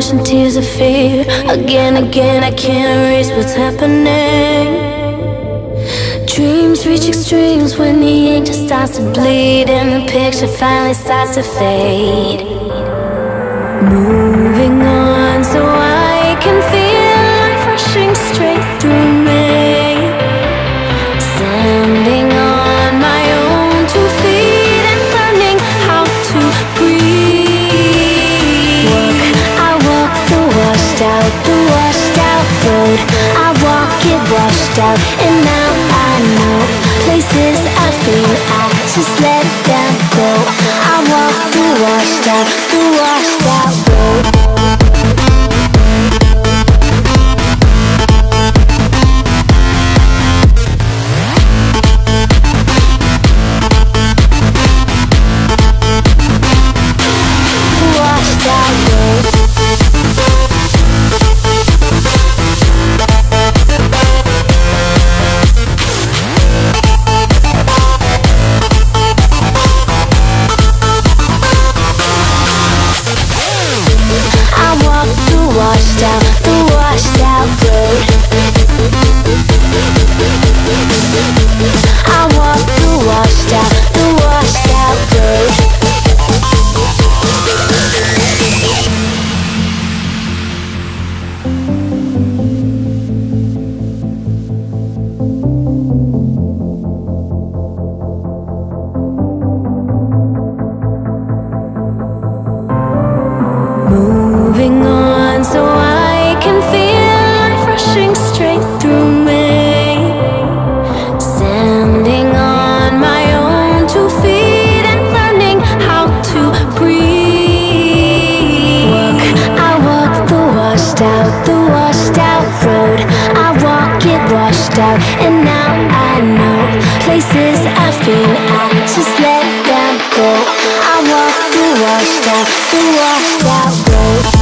emotion, tears of fear. Again, again, I can't erase what's happening. Dreams reach extremes when the angel starts to bleed and the picture finally starts to fade. Moving on it washed out, and now I know places I've been. I just let them go. I walk the washed out, the washed out road. I walk I've. I just let them go. I walk the washed out, the washed out road.